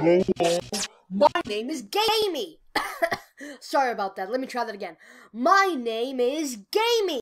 My name is Gamey. Sorry about that. Let me try that again. My name is Gamey.